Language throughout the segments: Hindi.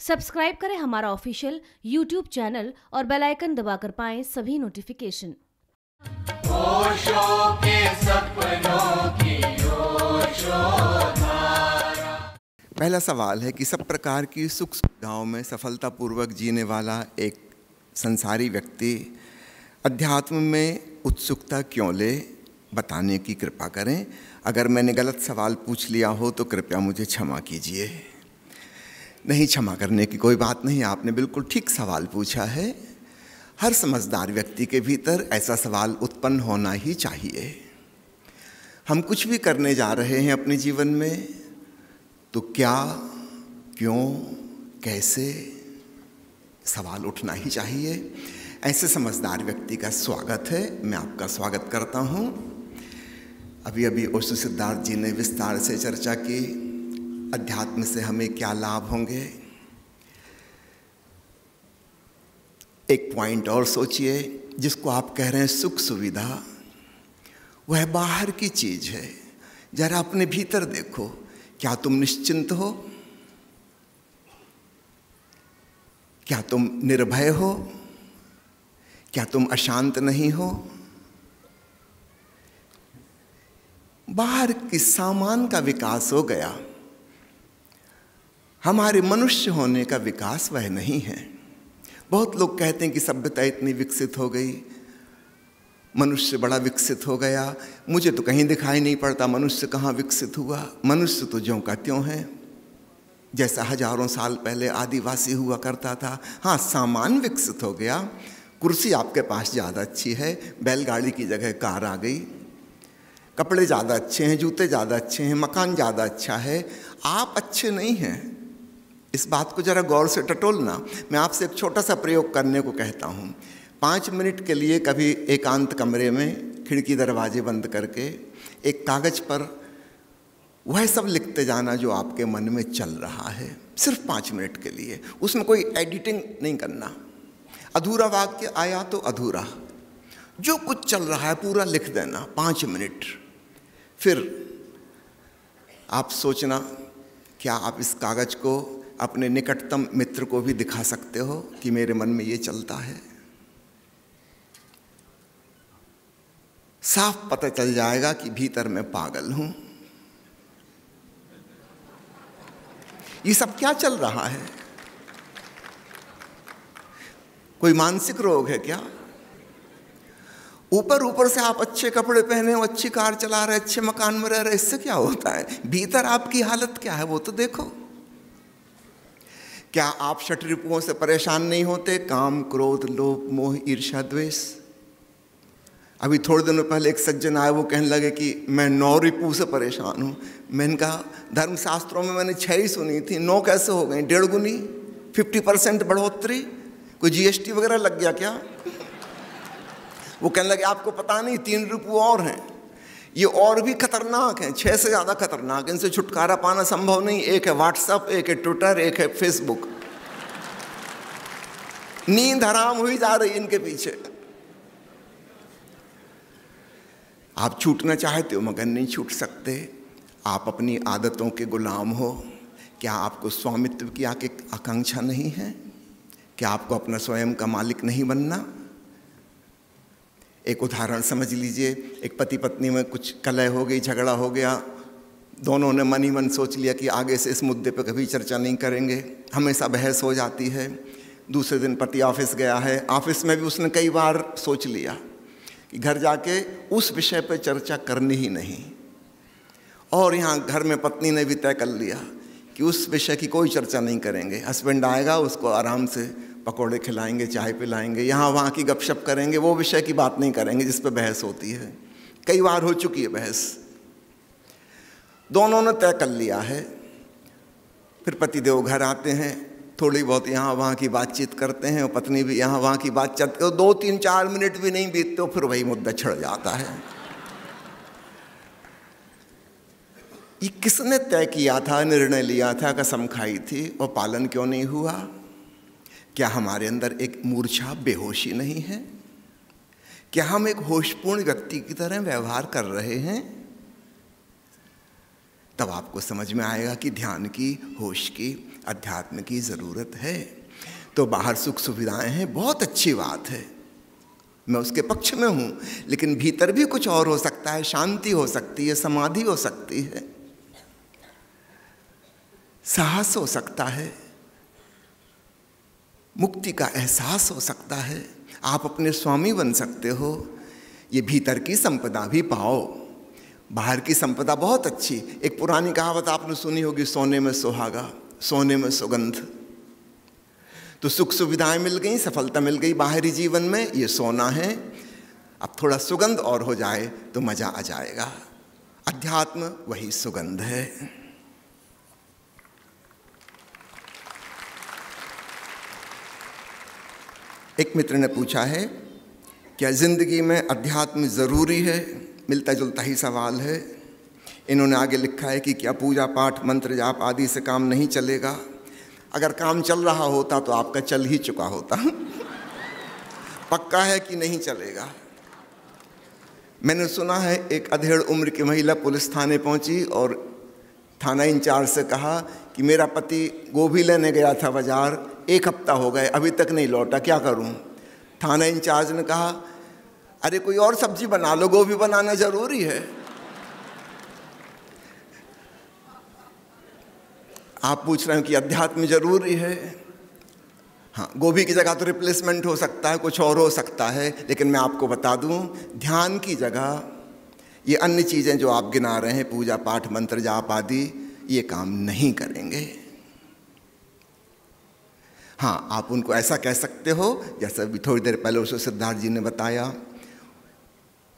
सब्सक्राइब करें हमारा ऑफिशियल यूट्यूब चैनल और बेल आइकन दबाकर पाएँ सभी नोटिफिकेशन। ओशो के सपनों की ओशो पहला सवाल है कि सब प्रकार की सुख सुविधाओं में सफलतापूर्वक जीने वाला एक संसारी व्यक्ति अध्यात्म में उत्सुकता क्यों ले बताने की कृपा करें। अगर मैंने गलत सवाल पूछ लिया हो तो कृपया मुझे क्षमा कीजिए। नहीं क्षमा करने की कोई बात नहीं, आपने बिल्कुल ठीक सवाल पूछा है। हर समझदार व्यक्ति के भीतर ऐसा सवाल उत्पन्न होना ही चाहिए। हम कुछ भी करने जा रहे हैं अपने जीवन में तो क्या, क्यों, कैसे सवाल उठना ही चाहिए? ऐसे समझदार व्यक्ति का स्वागत है। मैं आपका स्वागत करता हूँ। अभी अभी ओशो सिद्धार्थ जी ने विस्तार से चर्चा की। अध्यात्म से हमें क्या लाभ होंगे? एक पॉइंट और सोचिए, जिसको आप कह रहे हैं सुख सुविधा, वह बाहर की चीज़ है। जरा अपने भीतर देखो, क्या तुम निश्चिंत हो? क्या तुम निर्भय हो? क्या तुम अशांत नहीं हो? बाहर की सामान का विकास हो गया। हमारे मनुष्य होने का विकास वह नहीं है। बहुत लोग कहते हैं कि सभ्यता इतनी विकसित हो गई। मनुष्य बड़ा विकसित हो गया। मुझे तो कहीं दिखाई नहीं पड़ता मनुष्य कहाँ विकसित हुआ। मनुष्य तो ज्यों का त्यों है। जैसा हज़ारों साल पहले आदिवासी हुआ करता था हाँ सामान विकसित हो गया। कुर्सी आपके पास ज़्यादा अच्छी है। बैलगाड़ी की जगह कार आ गई। कपड़े ज़्यादा अच्छे हैं, जूते ज़्यादा अच्छे हैं, मकान ज़्यादा अच्छा है। आप अच्छे नहीं हैं। इस बात को ज़रा गौर से टटोलना। मैं आपसे एक छोटा सा प्रयोग करने को कहता हूँ। पाँच मिनट के लिए कभी एकांत कमरे में खिड़की दरवाजे बंद करके एक कागज़ पर वह सब लिखते जाना जो आपके मन में चल रहा है, सिर्फ़ पाँच मिनट के लिए। उसमें कोई एडिटिंग नहीं करना। अधूरा वाक्य आया तो अधूरा। जो कुछ चल रहा है पूरा लिख देना, पाँच मिनट। फिर आप सोचना, क्या आप इस कागज़ को अपने निकटतम मित्र को भी दिखा सकते हो कि मेरे मन में ये चलता है। साफ़ पता चल जाएगा कि भीतर मैं पागल हूँ। ये सब क्या चल रहा है? कोई मानसिक रोग है क्या? ऊपर ऊपर से आप अच्छे कपड़े पहने हो, अच्छी कार चला रहे, अच्छे मकान में रह रहे, इससे क्या होता है? भीतर आपकी हालत क्या है वो तो देखो। क्या आप शट रिपुओं से परेशान नहीं होते? काम, क्रोध, लोभ, मोह ईर्षा द्वेष। अभी थोड़े दिनों पहले एक सज्जन आए, वो कहने लगे कि मैं नौ रिपू से परेशान हूँ। मैंने कहा, धर्मशास्त्रों में मैंने छः ही सुनी थी, नौ कैसे हो गई डेढ़ गुनी? फिफ्टी परसेंट बढ़ोतरी कोई जीएसटी वगैरह लग गया क्या? वो कहने लगे, आपको पता नहीं, तीन रिपु और हैं। ये और भी खतरनाक हैं, छह से ज़्यादा खतरनाक इनसे छुटकारा पाना संभव नहीं। एक है व्हाट्सअप एक है ट्विटर एक है फेसबुक नींद हराम हुई जा रही इनके पीछे। आप छूटना चाहते हो मगर नहीं छूट सकते। आप अपनी आदतों के गुलाम हो। क्या आपको स्वामित्व की आके आकांक्षा नहीं है? क्या आपको अपना स्वयं का मालिक नहीं बनना? एक उदाहरण समझ लीजिए, एक पति पत्नी में कुछ कलह हो गई, झगड़ा हो गया, दोनों ने मन ही मन सोच लिया कि आगे से इस मुद्दे पर कभी चर्चा नहीं करेंगे। हमेशा बहस हो जाती है। दूसरे दिन पति ऑफ़िस गया है। ऑफ़िस में भी उसने कई बार सोच लिया कि घर जाके उस विषय पर चर्चा करनी ही नहीं। और यहाँ घर में पत्नी ने भी तय कर लिया कि उस विषय की कोई चर्चा नहीं करेंगे। हस्बैंड आएगा, उसको आराम से पकौड़े खिलाएँगे, चाय पिलाएँगे, यहाँ वहाँ की गपशप करेंगे, वो विषय की बात नहीं करेंगे जिस पर बहस होती है। कई बार हो चुकी है बहस। दोनों ने तय कर लिया है। फिर पति देव घर आते हैं, थोड़ी बहुत यहाँ वहाँ की बातचीत करते हैं, और पत्नी भी यहाँ वहाँ की बात चलते हो दो तीन चार मिनट भी नहीं बीतते, फिर वही मुद्दा छड़ जाता है। ये किसने तय किया था, निर्णय लिया था, कसम खाई थी, और पालन क्यों नहीं हुआ? क्या हमारे अंदर एक मूर्छा, बेहोशी नहीं है? क्या हम एक होशपूर्ण व्यक्ति की तरह व्यवहार कर रहे हैं? तब आपको समझ में आएगा कि ध्यान की, होश की, अध्यात्म की ज़रूरत है। तो बाहर सुख सुविधाएँ हैं, बहुत अच्छी बात है। मैं उसके पक्ष में हूँ, लेकिन भीतर भी कुछ और हो सकता है। शांति हो सकती है, समाधि हो सकती है। साहस हो सकता है। मुक्ति का एहसास हो सकता है। आप अपने स्वामी बन सकते हो। ये भीतर की संपदा भी पाओ। बाहर की संपदा बहुत अच्छी। एक पुरानी कहावत आपने सुनी होगी, सोने में सुहागा, सोने में सुगंध। तो सुख सुविधाएँ मिल गई, सफलता मिल गई बाहरी जीवन में, ये सोना है। अब थोड़ा सुगंध और हो जाए तो मज़ा आ जाएगा। अध्यात्म वही सुगंध है। एक मित्र ने पूछा है, क्या ज़िंदगी में अध्यात्म ज़रूरी है? मिलता जुलता ही सवाल है। इन्होंने आगे लिखा है कि क्या पूजा पाठ, मंत्र जाप आदि से काम नहीं चलेगा? अगर काम चल रहा होता तो आपका चल ही चुका होता। पक्का है कि नहीं चलेगा? मैंने सुना है, एक अधेड़ उम्र की महिला पुलिस थाने पहुँची और थाना इंचार्ज से कहा कि मेरा पति गोभी लेने गया था बाज़ार एक हफ़्ता हो गए, अभी तक नहीं लौटा, क्या करूँ? थाना इंचार्ज ने कहा, अरे, कोई और सब्ज़ी बना लो, गोभी बनाना ज़रूरी है। आप पूछ रहे हो कि अध्यात्म ज़रूरी है? हाँ गोभी की जगह तो रिप्लेसमेंट हो सकता है, कुछ और हो सकता है, लेकिन मैं आपको बता दूँ, ध्यान की जगह, ये अन्य चीज़ें जो आप गिना रहे हैं, पूजा पाठ, मंत्र जाप आदि, ये काम नहीं करेंगे। हाँ आप उनको ऐसा कह सकते हो, जैसे अभी थोड़ी देर पहले उसे सिद्धार्थ जी ने बताया,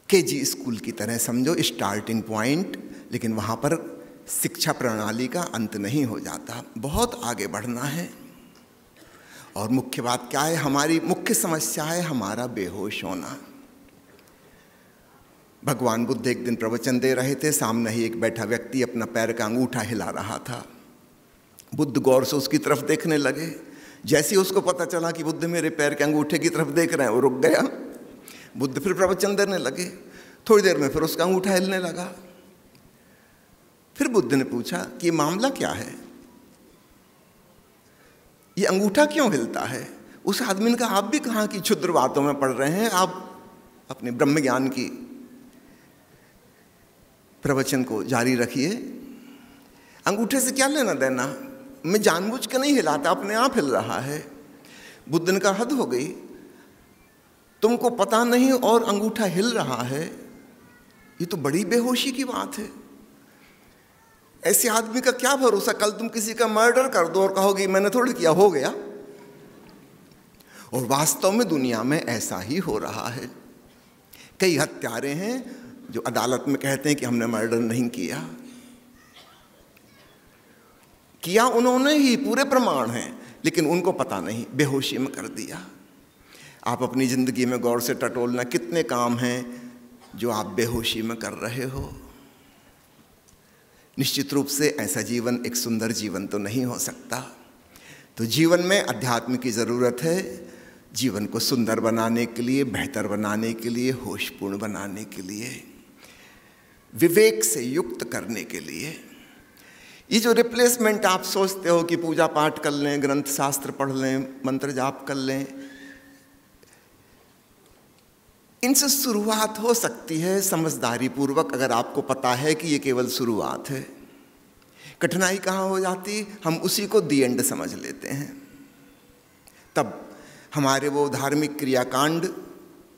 के जी स्कूल की तरह समझो स्टार्टिंग पॉइंट लेकिन वहाँ पर शिक्षा प्रणाली का अंत नहीं हो जाता, बहुत आगे बढ़ना है। और मुख्य बात क्या है, हमारी मुख्य समस्या है हमारा बेहोश होना। भगवान बुद्ध एक दिन प्रवचन दे रहे थे, सामने ही एक बैठा व्यक्ति अपना पैर का अंगूठा हिला रहा था। बुद्ध गौर से उसकी तरफ़ देखने लगे। जैसे उसको पता चला कि बुद्ध मेरे पैर के अंगूठे की तरफ़ देख रहे हैं, वो रुक गया। बुद्ध फिर प्रवचन देने लगे। थोड़ी देर में फिर उसका अंगूठा हिलने लगा। फिर बुद्ध ने पूछा कि ये मामला क्या है? ये अंगूठा क्यों हिलता है? उस आदमी ने कहा, आप भी कहाँ की क्षुद्र बातों में पढ़ रहे हैं? आप अपने ब्रह्म ज्ञान की। प्रवचन को जारी रखिए। अंगूठे से क्या लेना देना? मैं जानबूझ के नहीं हिलाता, अपने आप हिल रहा है। बुद्ध ने कहा हद हो गई। तुमको पता नहीं और अंगूठा हिल रहा है। ये तो बड़ी बेहोशी की बात है। ऐसे आदमी का क्या भरोसा? कल तुम किसी का मर्डर कर दो और कहोगे, मैंने थोड़ी किया, हो गया। और वास्तव में दुनिया में ऐसा ही हो रहा है। कई हत्यारे हैं जो अदालत में कहते हैं कि हमने मर्डर नहीं किया। किया उन्होंने ही, पूरे प्रमाण हैं, लेकिन उनको पता नहीं, बेहोशी में कर दिया। आप अपनी ज़िंदगी में गौर से टटोलना कितने काम हैं जो आप बेहोशी में कर रहे हो। निश्चित रूप से ऐसा जीवन एक सुंदर जीवन तो नहीं हो सकता। तो जीवन में अध्यात्म की ज़रूरत है, जीवन को सुंदर बनाने के लिए, बेहतर बनाने के लिए, होशपूर्ण बनाने के लिए, विवेक से युक्त करने के लिए। ये जो रिप्लेसमेंट आप सोचते हो कि पूजा पाठ कर लें, ग्रंथ शास्त्र पढ़ लें, मंत्र जाप कर लें, इनसे शुरुआत हो सकती है समझदारी पूर्वक अगर आपको पता है कि ये केवल शुरुआत है। कठिनाई कहाँ हो जाती? हम उसी को दी एंड समझ लेते हैं। तब हमारे वो धार्मिक क्रियाकांड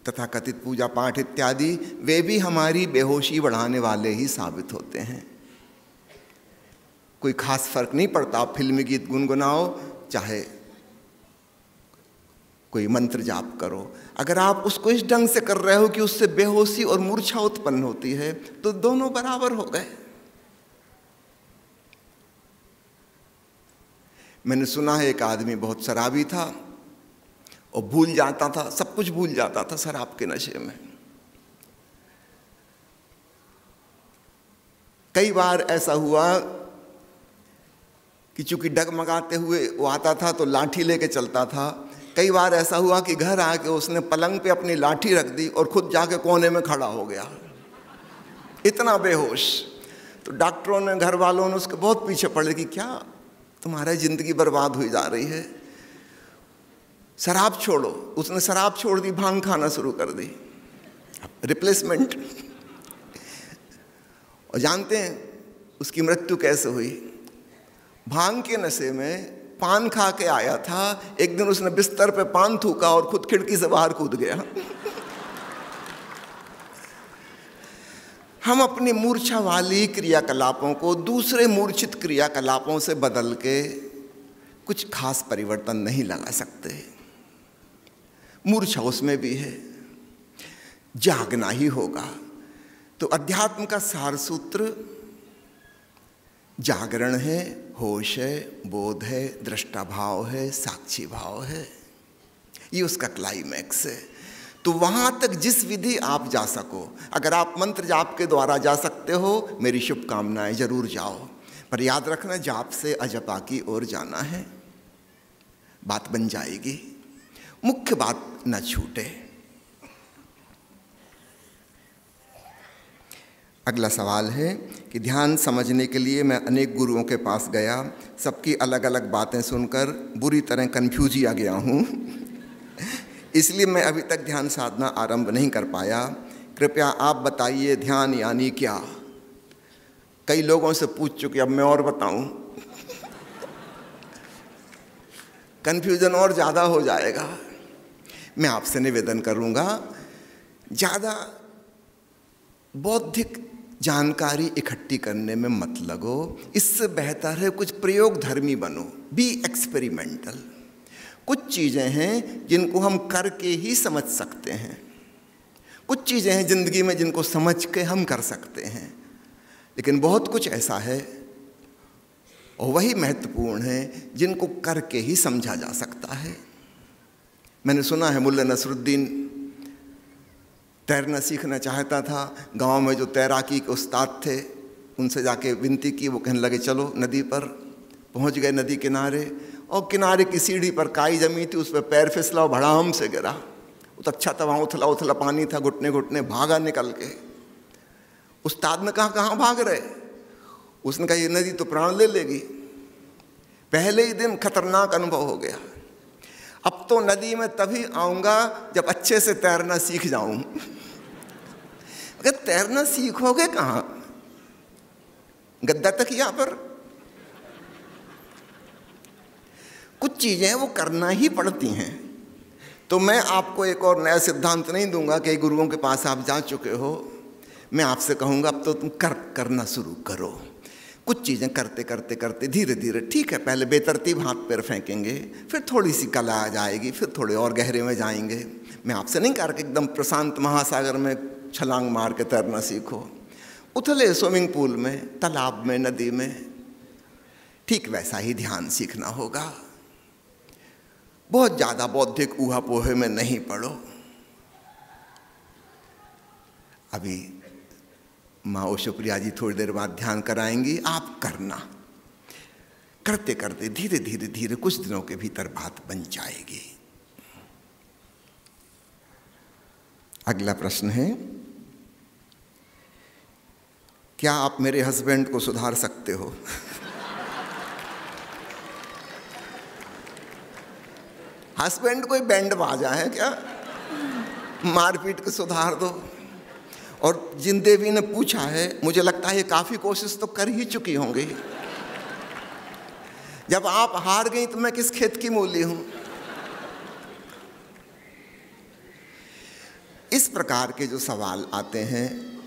तथा कथित पूजा पाठ इत्यादि, वे भी हमारी बेहोशी बढ़ाने वाले ही साबित होते हैं। कोई खास फ़र्क नहीं पड़ता, आप फिल्मी गीत गुनगुनाओ, चाहे कोई मंत्र जाप करो। अगर आप उसको इस ढंग से कर रहे हो कि उससे बेहोशी और मूर्छा उत्पन्न होती है तो दोनों बराबर हो गए। मैंने सुना है, एक आदमी बहुत शराबी था और भूल जाता था, सब कुछ भूल जाता था शराब के नशे में। कई बार ऐसा हुआ कि चूँकि डगमगाते हुए वो आता था तो लाठी लेके चलता था। कई बार ऐसा हुआ कि घर आके उसने पलंग पे अपनी लाठी रख दी और खुद जाके कोने में खड़ा हो गया। इतना बेहोश। तो डॉक्टरों ने घर वालों ने उसके बहुत पीछे पड़े कि क्या तुम्हारा ज़िंदगी बर्बाद हुई जा रही है? शराब छोड़ो। उसने शराब छोड़ दी, भाँग खाना शुरू कर दी। रिप्लेसमेंट। और जानते हैं उसकी मृत्यु कैसे हुई? भाँग के नशे में पान खा के आया था। एक दिन उसने बिस्तर पे पान थूका और खुद खिड़की से बाहर कूद गया। हम अपनी मूर्छा वाली क्रियाकलापों को दूसरे मूर्छित क्रियाकलापों से बदल के कुछ खास परिवर्तन नहीं लगा सकते। मूर्छा उसमें भी है। जागना ही होगा। तो अध्यात्म का सार सूत्र जागरण है, होश है, बोध है दृष्टा भाव है साक्षी भाव है। ये उसका क्लाइमैक्स है। तो वहाँ तक जिस विधि आप जा सको, अगर आप मंत्र जाप के द्वारा जा सकते हो, मेरी शुभकामनाएँ ज़रूर जाओ। पर याद रखना, जाप से अजपा की ओर जाना है। बात बन जाएगी। मुख्य बात, न छूटे। अगला सवाल है कि ध्यान समझने के लिए मैं अनेक गुरुओं के पास गया, सबकी अलग अलग बातें सुनकर बुरी तरह कन्फ्यूज़ ही आ गया हूँ। इसलिए मैं अभी तक ध्यान साधना आरंभ नहीं कर पाया। कृपया आप बताइए ध्यान यानी क्या? कई लोगों से पूछ चुके, अब मैं और बताऊँ? कन्फ्यूज़न और ज़्यादा हो जाएगा। मैं आपसे निवेदन करूँगा, ज़्यादा बौद्धिक जानकारी इकट्ठी करने में मत लगो। इससे बेहतर है कुछ प्रयोग धर्मी बनो। बी एक्सपेरिमेंटल कुछ चीज़ें हैं जिनको हम करके ही समझ सकते हैं। कुछ चीज़ें हैं ज़िंदगी में जिनको समझ के हम कर सकते हैं। लेकिन बहुत कुछ ऐसा है, और वही महत्वपूर्ण है, जिनको करके ही समझा जा सकता है। मैंने सुना है मुल्ला नसरुद्दीन तैरना सीखना चाहता था। गाँव में जो तैराकी के उस्ताद थे, उनसे जाके विनती की, वो कहने लगे, चलो नदी पर पहुँच गए नदी किनारे और किनारे की सीढ़ी पर काई जमी थी, उस पर पैर फिसला और भड़ाम से गिरा। वो तो अच्छा था, वहाँ उथला उथला पानी था, घुटने घुटने भागा निकल के। उस्ताद ने कहा, कहाँ भाग रहे? उसने कहा, ये नदी तो प्राण ले लेगी। पहले ही दिन खतरनाक अनुभव हो गया। अब तो नदी में तभी आऊँगा जब अच्छे से तैरना सीख जाऊँ। अगर तैरना सीखोगे कहाँ? गद्दा तक यहाँ पर? कुछ चीज़ें वो करना ही पड़ती हैं। तो मैं आपको एक और नया सिद्धांत नहीं दूँगा कि गुरुओं के पास आप जा चुके हो। मैं आपसे कहूँगा, अब तो तुम कर, करना शुरू करो। कुछ चीज़ें करते करते करते धीरे धीरे, ठीक है, पहले बेतरतीब हाथ पैर फेंकेंगे, फिर थोड़ी सी कला आ जाएगी, फिर थोड़े और गहरे में जाएँगे। मैं आपसे नहीं कह रहा कि एकदम प्रशांत महासागर में छलांग मार के तैरना सीखो। उथले स्विमिंग पूल में, तालाब में, नदी में, ठीक वैसा ही ध्यान सीखना होगा। बहुत ज़्यादा बौद्धिक ऊहा पोहे में नहीं पड़ो अभी माँ ओशोप्रिया जी थोड़ी देर बाद ध्यान कराएँगी, आप करना। करते करते धीरे धीरे धीरे कुछ दिनों के भीतर बात बन जाएगी। अगला प्रश्न है, क्या आप मेरे हस्बैंड को सुधार सकते हो? हस्बैंड कोई बैंड बाजा है क्या? मारपीट को सुधार दो। और जिन देवी ने पूछा है, मुझे लगता है काफ़ी कोशिश तो कर ही चुकी होंगी। जब आप हार गई तो मैं किस खेत की मूली हूँ? इस प्रकार के जो सवाल आते हैं,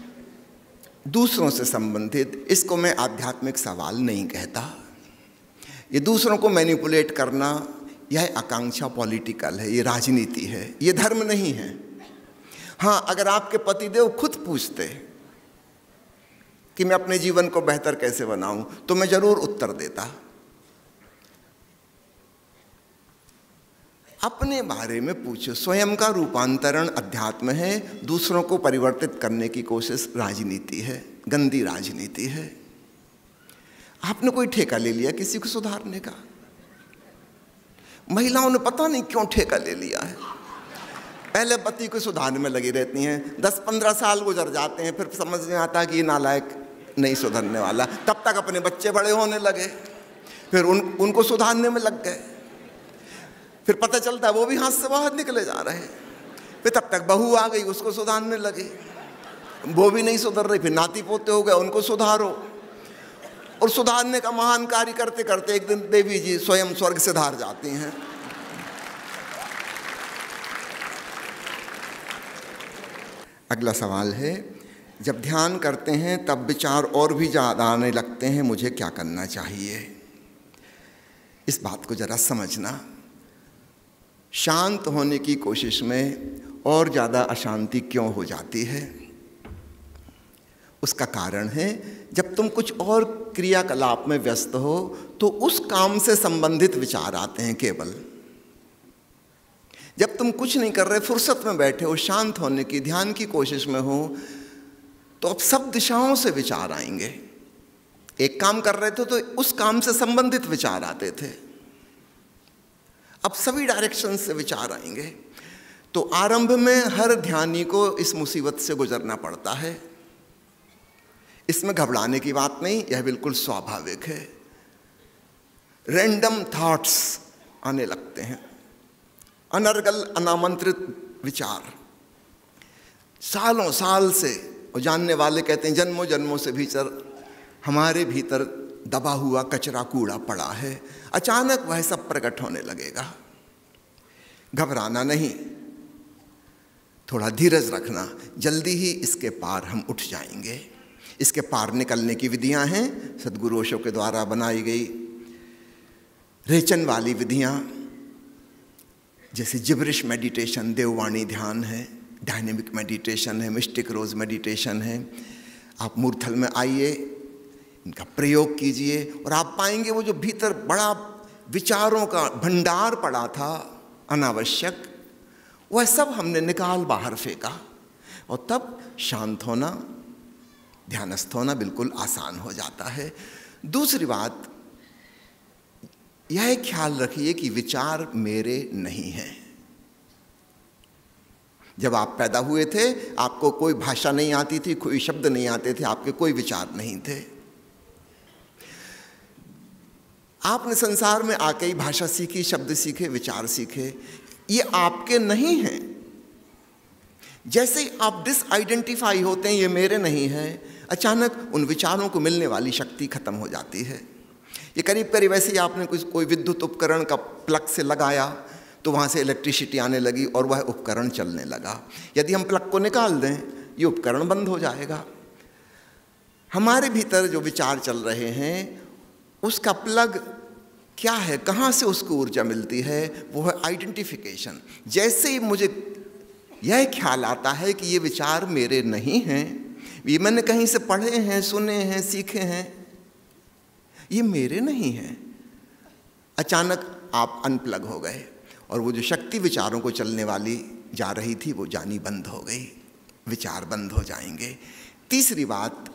दूसरों से संबंधित, इसको मैं आध्यात्मिक सवाल नहीं कहता। ये दूसरों को मैनिपुलेट करना, यह आकांक्षा पॉलिटिकल है, ये राजनीति है, ये धर्म नहीं है। हाँ अगर आपके पतिदेव खुद पूछते कि मैं अपने जीवन को बेहतर कैसे बनाऊँ तो मैं ज़रूर उत्तर देता। अपने बारे में पूछो। स्वयं का रूपांतरण अध्यात्म है, दूसरों को परिवर्तित करने की कोशिश राजनीति है, गंदी राजनीति है। आपने कोई ठेका ले लिया किसी को सुधारने का? महिलाओं ने पता नहीं क्यों ठेका ले लिया है। पहले पति को सुधारने में लगी रहती हैं। दस पंद्रह साल गुजर जाते हैं, फिर समझ में आता कि ये नालायक नहीं सुधरने वाला। तब तक अपने बच्चे बड़े होने लगे। फिर उन, उनको सुधारने में लग गए। फिर पता चलता है वो भी हाथ से बाहर निकले जा रहे हैं। फिर तब तक बहू आ गई, उसको सुधारने लगे। वो भी नहीं सुधर रही, फिर नाती पोते हो गए, उनको सुधारो। और सुधारने का महान कार्य करते करते एक दिन देवी जी स्वयं स्वर्ग से धार जाती हैं। अगला सवाल है, जब ध्यान करते हैं, तब विचार और भी ज़्यादा आने लगते हैं, मुझे क्या करना चाहिए? इस बात को ज़रा समझना। शांत होने की कोशिश में और ज़्यादा अशांति क्यों हो जाती है? उसका कारण है, जब तुम कुछ और क्रियाकलाप में व्यस्त हो तो उस काम से संबंधित विचार आते हैं केवल। जब तुम कुछ नहीं कर रहे, फुर्सत में बैठे हो, शांत होने की, ध्यान की कोशिश में हो तो अब सब दिशाओं से विचार आएँगे। एक काम कर रहे थे तो उस काम से संबंधित विचार आते थे। अब सभी डायरेक्शन से विचार आएँगे। तो आरंभ में हर ध्यानी को इस मुसीबत से गुजरना पड़ता है। इसमें घबराने की बात नहीं, यह बिल्कुल स्वाभाविक है। रैंडम थॉट्स आने लगते हैं। अनर्गल अनामंत्रित विचार। सालों साल से, और जानने वाले कहते हैं, जन्मों जन्मों से भीतर हमारे भीतर दबा हुआ कचरा कूड़ा पड़ा है। अचानक वह सब प्रकट होने लगेगा। घबराना नहीं। थोड़ा धीरज रखना। जल्दी ही इसके पार हम उठ जाएँगे। इसके पार निकलने की विधियाँ हैं। सदगुरुशों के द्वारा बनाई गई रेचन वाली विधियाँ। जैसे जिब्रिश मेडिटेशन देववाणी ध्यान है डायनेमिक मेडिटेशन है मिस्टिक रोज मेडिटेशन है। आप मूर्थल में आइए, इनका प्रयोग कीजिए, और आप पाएँगे वो जो भीतर बड़ा विचारों का भंडार पड़ा था, अनावश्यक, वह सब हमने निकाल बाहर फेंका, और तब शांत होना, ध्यानस्थ होना बिल्कुल आसान हो जाता है। दूसरी बात यह ख्याल रखिए कि विचार मेरे नहीं हैं। जब आप पैदा हुए थे, आपको कोई भाषा नहीं आती थी, कोई शब्द नहीं आते थे, आपके कोई विचार नहीं थे। आपने संसार में आके ही भाषा सीखी, शब्द सीखे, विचार सीखे। ये आपके नहीं हैं। जैसे ही आप डिसआइडेंटिफाई होते हैं, ये मेरे नहीं हैं, अचानक उन विचारों को मिलने वाली शक्ति खत्म हो जाती है। ये करीब करीब ऐसे ही आपने कुछ, कोई विद्युत उपकरण का प्लग से लगाया तो वहाँ से इलेक्ट्रिसिटी आने लगी और वह उपकरण चलने लगा। यदि हम प्लग को निकाल दें, ये उपकरण बंद हो जाएगा। हमारे भीतर जो विचार चल रहे हैं, उसका प्लग क्या है, कहाँ से उसको ऊर्जा मिलती है, वो है आइडेंटिफिकेशन जैसे ही मुझे यह ख्याल आता है कि ये विचार मेरे नहीं हैं, ये मैंने कहीं से पढ़े हैं, सुने हैं, सीखे हैं ये मेरे नहीं हैं। अचानक आप अनप्लग हो गए और वो जो शक्ति विचारों को चलने वाली जा रही थी, वो जानी बंद हो गई। विचार बंद हो जाएँगे। तीसरी बात,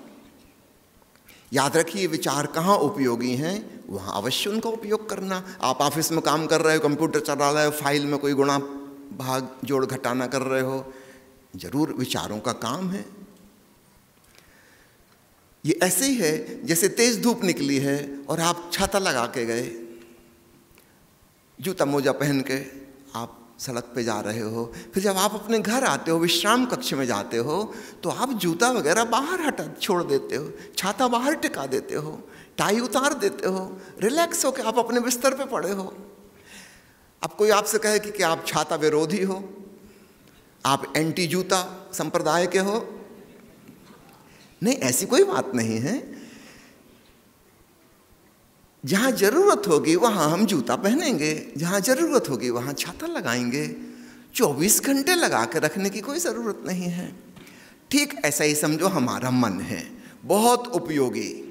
याद रखिए विचार कहाँ उपयोगी हैं? वहाँ अवश्य उनका उपयोग करना। आप ऑफ़िस में काम कर रहे हो, कंप्यूटर चला रहे हो, फ़ाइल में कोई गुणा भाग जोड़ घटाना कर रहे हो, ज़रूर विचारों का काम है। ये ऐसे ही है जैसे तेज धूप निकली है और आप छाता लगा के गए। जूता मोजा पहन के आप सड़क पे जा रहे हो। फिर जब आप अपने घर आते हो विश्राम कक्ष में जाते हो तो आप जूता वगैरह बाहर हटा छोड़ देते हो छाता बाहर टिका देते हो टाई उतार देते हो रिलैक्स होकर आप अपने बिस्तर पे पड़े हो। अब कोई आपसे कहे कि, कि आप छाता विरोधी हो आप एंटी जूता संप्रदाय के हो नहीं, ऐसी कोई बात नहीं है। जहाँ ज़रूरत होगी, वहाँ हम जूता पहनेंगे। जहाँ ज़रूरत होगी, वहाँ छाता लगाएँगे। 24 घंटे लगा कर रखने की कोई ज़रूरत नहीं है। ठीक ऐसा ही समझो हमारा मन है। बहुत उपयोगी।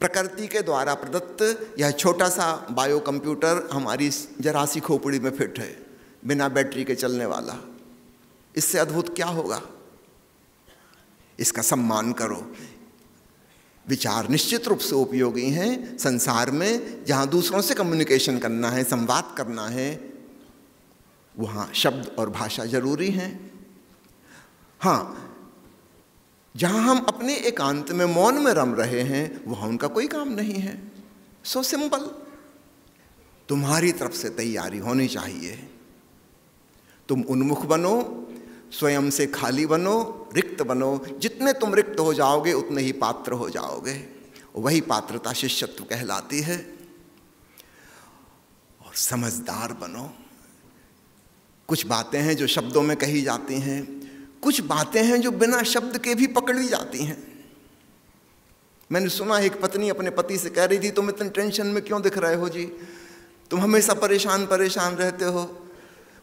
प्रकृति के द्वारा प्रदत्त यह छोटा सा बायो कंप्यूटर हमारी जरासी खोपड़ी में फिट है, बिना बैटरी के चलने वाला। इससे अद्भुत क्या होगा? इसका सम्मान करो। विचार निश्चित रूप से उपयोगी हैं। संसार में जहाँ दूसरों से कम्युनिकेशन करना है, संवाद करना है, वहाँ शब्द और भाषा ज़रूरी हैं। हाँ जहाँ हम अपने एकांत में मौन में रम रहे हैं, वहाँ उनका कोई काम नहीं है। सो सिंपल तुम्हारी तरफ़ से तैयारी होनी चाहिए। तुम उन्मुख बनो, स्वयं से खाली बनो रिक्त बनो। जितने तुम रिक्त हो जाओगे, उतने ही पात्र हो जाओगे। वही पात्रता शिष्यत्व कहलाती है। और समझदार बनो। कुछ बातें हैं जो शब्दों में कही जाती हैं। कुछ बातें हैं जो बिना शब्द के भी पकड़ी जाती हैं। मैंने सुना, एक पत्नी अपने पति से कह रही थी, तुम इतने टेंशन में क्यों दिख रहे हो जी? तुम हमेशा परेशान परेशान रहते हो।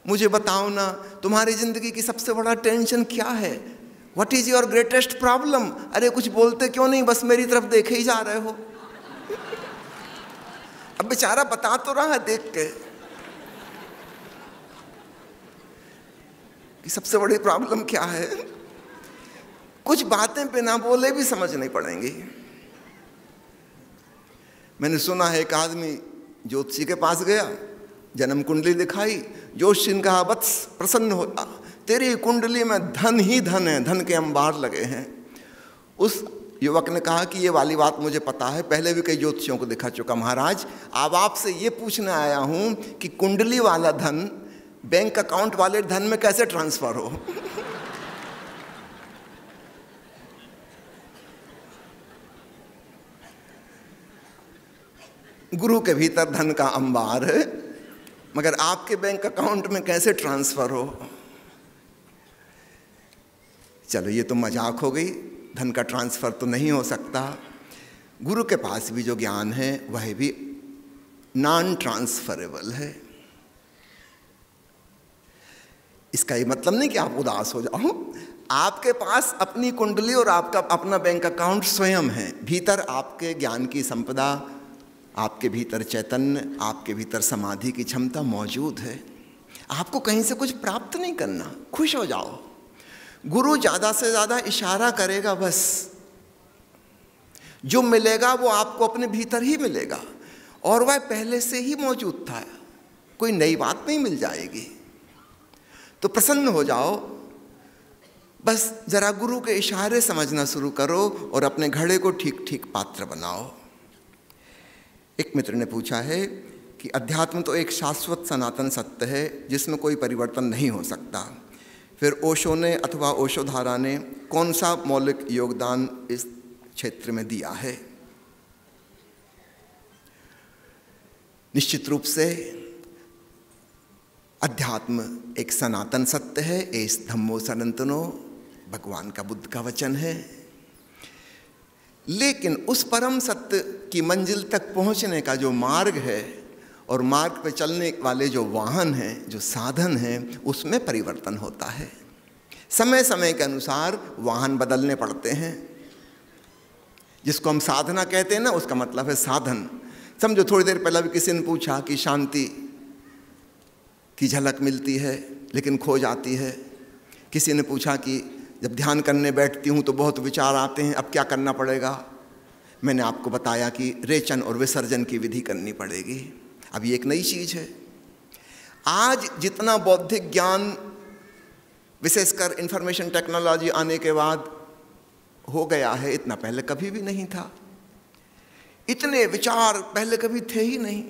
मुझे बताओ ना, तुम्हारी ज़िंदगी की सबसे बड़ा टेंशन क्या है? What is your greatest problem अरे, कुछ बोलते क्यों नहीं? बस मेरी तरफ़ देखे ही जा रहे हो। अब बेचारा बता तो रहा है देख के कि सबसे बड़ी प्रॉब्लम क्या है? कुछ बातें बिना बोले भी समझ नहीं पड़ेंगी। मैंने सुना है एक आदमी ज्योतिषी के पास गया, जन्म कुंडली दिखाई, जोशी ने कहा वत्स प्रसन्न हो तेरी कुंडली में धन ही धन है, धन के अंबार लगे हैं। उस युवक ने कहा कि ये वाली बात मुझे पता है, पहले भी कई ज्योतिषियों को दिखा चुका महाराज, अब आपसे ये पूछने आया हूँ कि कुंडली वाला धन बैंक अकाउंट वाले धन में कैसे ट्रांसफ़र हो? गुरु के भीतर धन का अंबार है, मगर आपके बैंक अकाउंट में कैसे ट्रांसफ़र हो? चलो ये तो मज़ाक हो गई, धन का ट्रांसफ़र तो नहीं हो सकता। गुरु के पास भी जो ज्ञान है, वह भी नॉन ट्रांसफरेबल है। इसका ये मतलब नहीं कि आप उदास हो जाओ। आपके पास अपनी कुंडली और आपका अपना बैंक अकाउंट स्वयं है। भीतर आपके ज्ञान की संपदा, आपके भीतर चैतन्य, आपके भीतर समाधि की क्षमता मौजूद है। आपको कहीं से कुछ प्राप्त नहीं करना। खुश हो जाओ। गुरु ज़्यादा से ज़्यादा इशारा करेगा, बस। जो मिलेगा वो आपको अपने भीतर ही मिलेगा। और वह पहले से ही मौजूद था। कोई नई बात नहीं मिल जाएगी। तो प्रसन्न हो जाओ। बस जरा गुरु के इशारे समझना शुरू करो और अपने घड़े को ठीक ठीक पात्र बनाओ। एक मित्र ने पूछा है कि अध्यात्म तो एक शाश्वत सनातन सत्य है, जिसमें कोई परिवर्तन नहीं हो सकता। फिर ओशो ने अथवा ओशोधारा ने कौन सा मौलिक योगदान इस क्षेत्र में दिया है? निश्चित रूप से अध्यात्म एक सनातन सत्य है। एस धम्मो सनातनो, भगवान का बुद्ध का वचन है। लेकिन उस परम सत्य की मंजिल तक पहुँचने का जो मार्ग है और मार्ग पर चलने वाले जो वाहन हैं, जो साधन हैं, उसमें परिवर्तन होता है। समय समय के अनुसार वाहन बदलने पड़ते हैं। जिसको हम साधना कहते हैं ना, उसका मतलब है साधन। समझो थोड़ी देर पहले भी किसी ने पूछा कि शांति की झलक मिलती है, लेकिन खो जाती है। किसी ने पूछा कि जब ध्यान करने बैठती हूँ तो बहुत विचार आते हैं, अब क्या करना पड़ेगा? मैंने आपको बताया कि रेचन और विसर्जन की विधि करनी पड़ेगी। अब ये एक नई चीज़ है। आज जितना बौद्धिक ज्ञान विशेषकर इंफॉर्मेशन टेक्नोलॉजी आने के बाद हो गया है, इतना पहले कभी भी नहीं था। इतने विचार पहले कभी थे ही नहीं।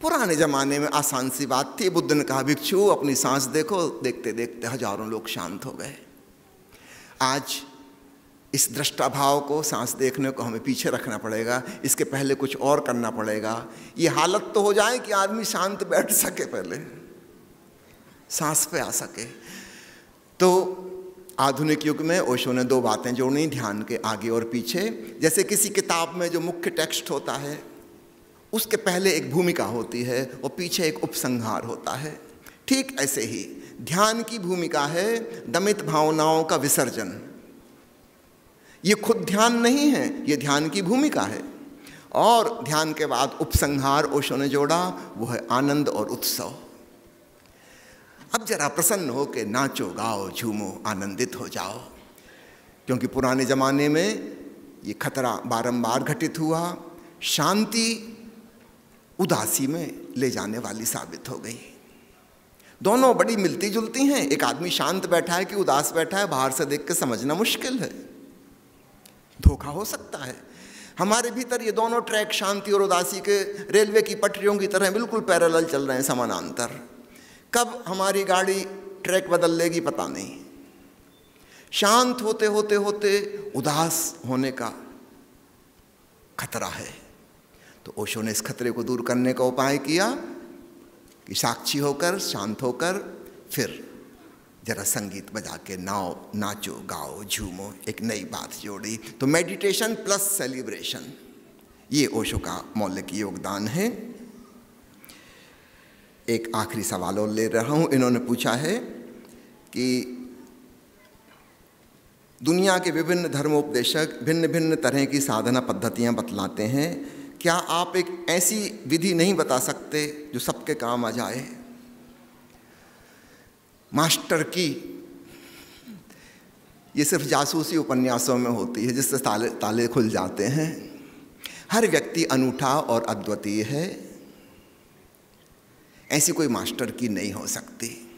पुराने ज़माने में आसान सी बात थी, बुद्ध ने कहा, भिक्षु, अपनी सांस देखो देखते देखते हज़ारों लोग शांत हो गए। आज इस दृष्टा भाव को सांस देखने को हमें पीछे रखना पड़ेगा, इसके पहले कुछ और करना पड़ेगा। ये हालत तो हो जाए कि आदमी शांत बैठ सके पहले, सांस पे आ सके। तो आधुनिक युग में ओशो ने दो बातें जोड़ी, ध्यान के आगे और पीछे। जैसे किसी किताब में जो मुख्य टेक्स्ट होता है, उसके पहले एक भूमिका होती है, और पीछे एक उपसंहार होता है। ठीक ऐसे ही, ध्यान की भूमिका है दमित भावनाओं का विसर्जन। ये खुद ध्यान नहीं है, ये ध्यान की भूमिका है। और ध्यान के बाद उपसंहार ओशो ने जोड़ा वो है आनंद और उत्सव। अब जरा प्रसन्न हो के नाचो, गाओ, झूमो, आनंदित हो जाओ। क्योंकि पुराने ज़माने में ये खतरा बारंबार घटित हुआ, शांति उदासी में ले जाने वाली साबित हो गई। दोनों बड़ी मिलती जुलती हैं। एक आदमी शांत बैठा है कि उदास बैठा है, बाहर से देख के समझना मुश्किल है। धोखा हो सकता है। हमारे भीतर ये दोनों ट्रैक शांति और उदासी के रेलवे की पटरियों की तरह बिल्कुल पैरेलल चल रहे हैं समानांतर। कब हमारी गाड़ी ट्रैक बदल लेगी पता नहीं। शांत होते होते होते उदास होने का खतरा है। तो ओशो ने इस खतरे को दूर करने का उपाय किया कि साक्षी होकर, शांत होकर फिर जरा संगीत बजा के नाओ, नाचो, गाओ, झूमो, एक नई बात जोड़ी। तो मेडिटेशन प्लस सेलिब्रेशन ये ओशो का मौलिक योगदान है। एक आखिरी सवाल और ले रहा हूँ। इन्होंने पूछा है कि दुनिया के विभिन्न धर्मोपदेशक भिन्न भिन्न तरह की साधना पद्धतियाँ बतलाते हैं। क्या आप एक ऐसी विधि नहीं बता सकते जो सबके काम आ जाए? मास्टर की। ये सिर्फ़ जासूसी उपन्यासों में होती है, जिससे ताले ताले खुल जाते हैं। हर व्यक्ति अनूठा और अद्वितीय है। ऐसी कोई मास्टर की नहीं हो सकती।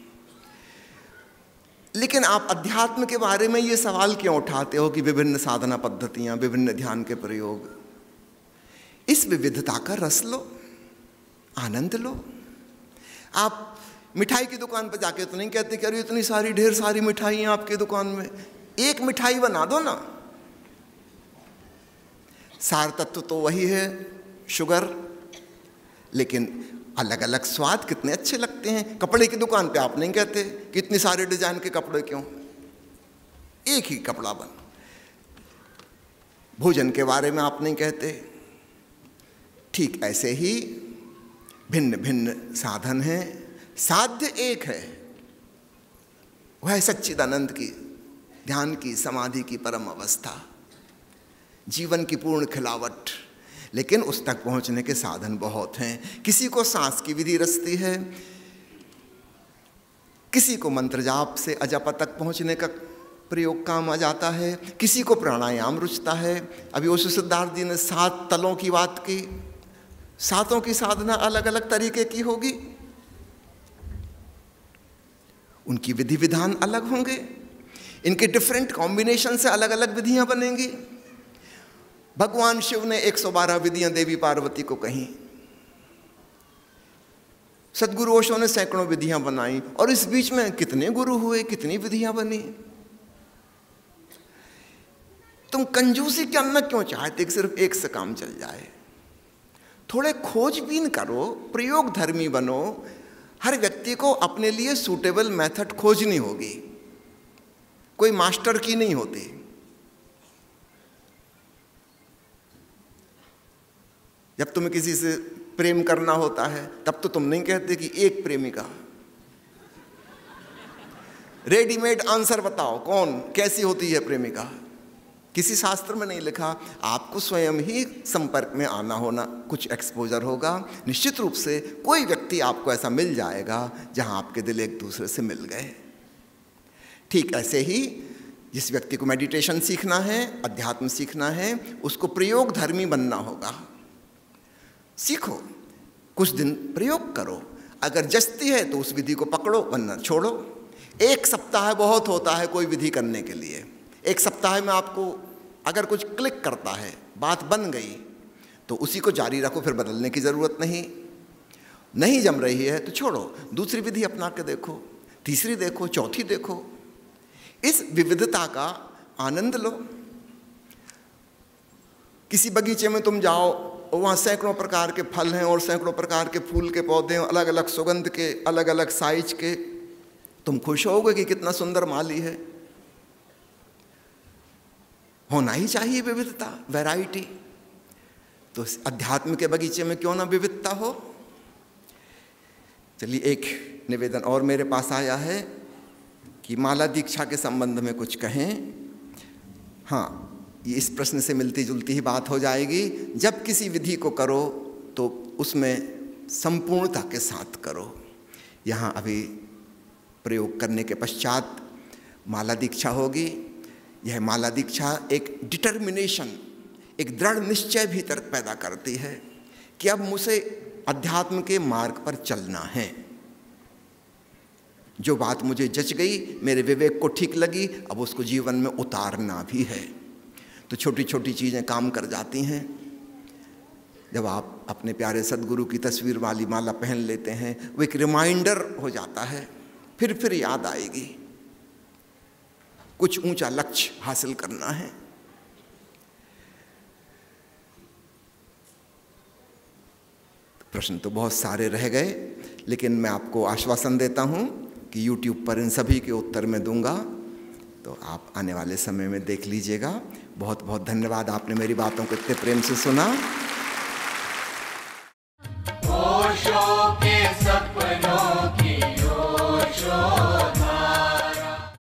लेकिन आप अध्यात्म के बारे में ये सवाल क्यों उठाते हो कि विभिन्न साधना पद्धतियाँ, विभिन्न ध्यान के प्रयोग? इस विविधता का रस लो, आनंद लो। आप मिठाई की दुकान पर जाके तो नहीं कहते कि अरे इतनी सारी, ढेर सारी मिठाई हैं आपकी दुकान में। एक मिठाई बना दो ना। सार तत्व तो वही है, शुगर। लेकिन अलग अलग स्वाद कितने अच्छे लगते हैं। कपड़े की दुकान पे आप नहीं कहते कि इतने सारे डिज़ाइन के कपड़े क्यों? एक ही कपड़ा बन। भोजन के बारे में आप नहीं कहते। ठीक ऐसे ही भिन्न भिन्न साधन हैं। साध्य एक है। वह सच्चिदानंद की, ध्यान की, समाधि की परम अवस्था। जीवन की पूर्ण खिलावट, लेकिन उस तक पहुँचने के साधन बहुत हैं। किसी को सांस की विधि रचती है, किसी को मंत्र जाप से अजप तक पहुँचने का प्रयोग काम आ जाता है, किसी को प्राणायाम रुचता है। अभी उस सिद्धार्थ जी ने सात तलों की बात की। सातों की साधना अलग अलग तरीके की होगी। उनकी विधि विधान अलग होंगे। इनके डिफरेंट कॉम्बिनेशन से अलग अलग विधियाँ बनेंगी। भगवान शिव ने 112 विधियाँ देवी पार्वती को कही। सदगुरु ओशो ने सैकड़ों विधियाँ बनाई और इस बीच में कितने गुरु हुए, कितनी विधियाँ बनी। तुम कंजूसी करना क्यों चाहते कि सिर्फ़ एक से काम चल जाए? थोड़े खोजबीन करो, प्रयोग धर्मी बनो हर व्यक्ति को अपने लिए सूटेबल मेथड खोजनी होगी। कोई मास्टर की नहीं होती। जब तुम्हें किसी से प्रेम करना होता है, तब तो तुम नहीं कहते कि एक प्रेमिका। रेडीमेड आंसर बताओ, कौन, कैसी होती है प्रेमिका? किसी शास्त्र में नहीं लिखा, आपको स्वयं ही संपर्क में आना होना, कुछ एक्सपोजर होगा। निश्चित रूप से कोई व्यक्ति आपको ऐसा मिल जाएगा जहाँ आपके दिल एक दूसरे से मिल गए। ठीक ऐसे ही जिस व्यक्ति को मेडिटेशन सीखना है, अध्यात्म सीखना है, उसको प्रयोग धर्मी बनना होगा। सीखो, कुछ दिन प्रयोग करो। अगर जस्ती है तो उस विधि को पकड़ो, वरना छोड़ो। एक सप्ताह बहुत होता है कोई विधि करने के लिए। एक सप्ताह में आपको अगर कुछ क्लिक करता है, बात बन गई तो उसी को जारी रखो, फिर बदलने की ज़रूरत नहीं। नहीं जम रही है तो छोड़ो। दूसरी विधि अपना के देखो, तीसरी देखो, चौथी देखो। इस विविधता का आनंद लो। किसी बगीचे में तुम जाओ, वहाँ सैकड़ों प्रकार के फल हैं और सैकड़ों प्रकार के फूल के पौधे हैं अलग अलग सुगंध के अलग अलग साइज़ के। तुम खुश होगे कि कितना सुंदर माली है। होना ही चाहिए विविधता वैरायटी तो अध्यात्म के बगीचे में क्यों ना विविधता हो? चलिए एक निवेदन और मेरे पास आया है कि माला दीक्षा के संबंध में कुछ कहें। हाँ ये इस प्रश्न से मिलती जुलती ही बात हो जाएगी। जब किसी विधि को करो तो उसमें संपूर्णता के साथ करो। यहाँ अभी प्रयोग करने के पश्चात माला दीक्षा होगी। यह माला दीक्षा एक डिटर्मिनेशन एक दृढ़ निश्चय भीतर पैदा करती है कि अब मुझे अध्यात्म के मार्ग पर चलना है। जो बात मुझे जच गई, मेरे विवेक को ठीक लगी, अब उसको जीवन में उतारना भी है। तो छोटी छोटी चीज़ें काम कर जाती हैं। जब आप अपने प्यारे सदगुरु की तस्वीर वाली माला पहन लेते हैं, वो एक रिमाइंडर हो जाता है फिर फिर याद आएगी। कुछ ऊँचा लक्ष्य हासिल करना है। प्रश्न तो बहुत सारे रह गए, लेकिन मैं आपको आश्वासन देता हूँ कि YouTube पर इन सभी के उत्तर मैं दूँगा। तो आप आने वाले समय में देख लीजिएगा। बहुत बहुत धन्यवाद आपने मेरी बातों को इतने प्रेम से सुना।